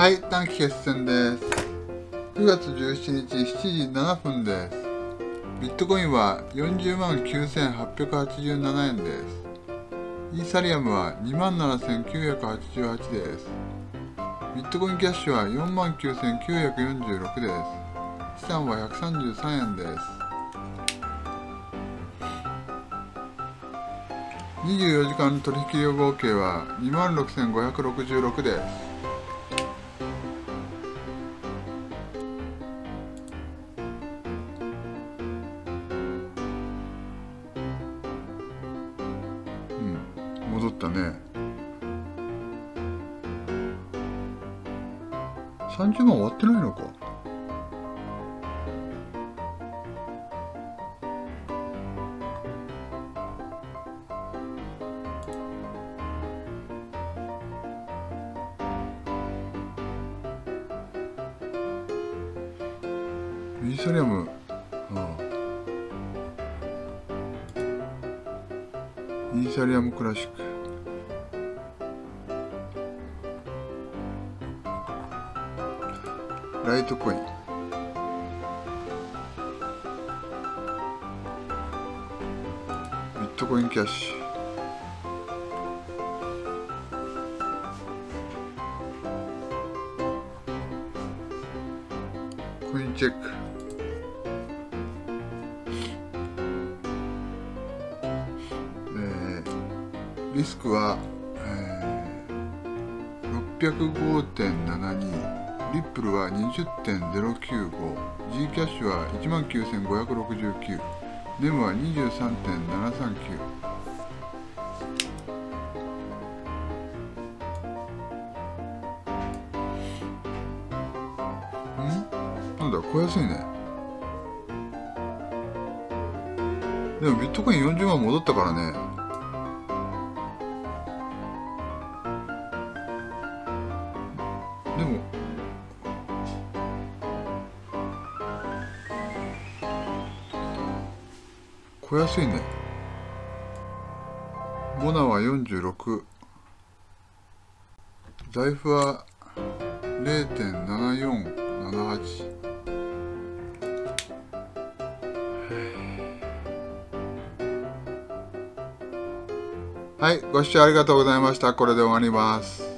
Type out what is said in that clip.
はい短期決戦です。9月17日7時7分です。ビットコインは40万9887円です。イーサリアムは2万7988です。ビットコインキャッシュは4万9946です。資産は133円です。24時間取引量合計は2万6566です。戻ったね。30万終わってないのか。イーサリアム。ああイーサリアムクラシック。ライトコイン。ビットコインキャッシュ。コインチェック。えーリスクは、えー、605.72リップルは20.095 G キャッシュは19,569ネムは23.739ん？なんだ小安いね。でもビットコイン40万戻ったからね。でも小安いねモナは46財布は0.7478はい、ご視聴ありがとうございました。これで終わります。